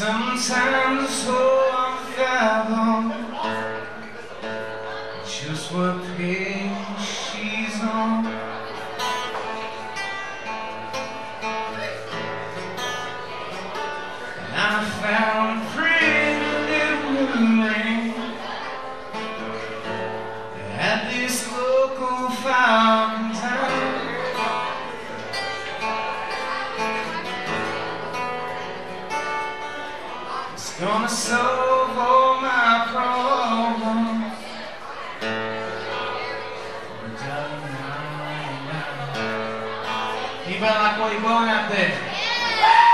Sometimes so unfathomed Just what page she's on. And I found So all my like what you're out there? Yeah.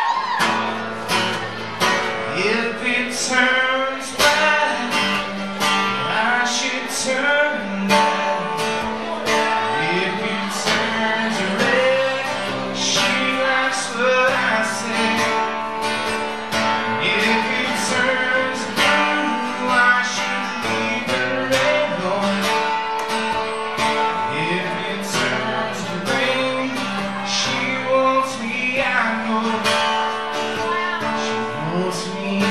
If it turns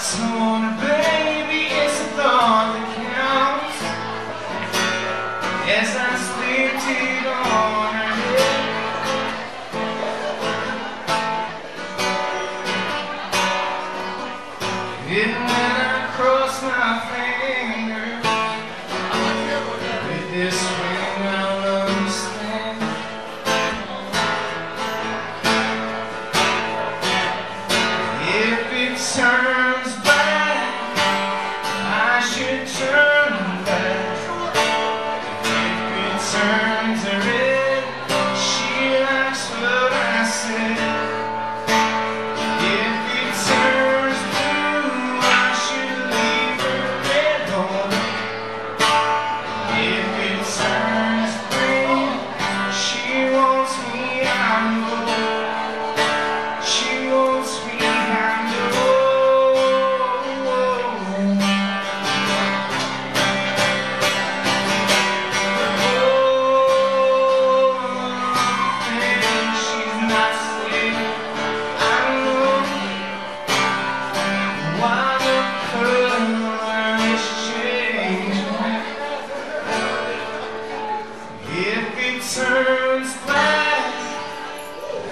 someone to be. concerns turns black,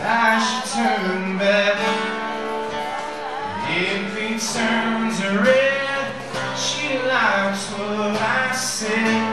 I should turn back. If he turns red, she likes what I say.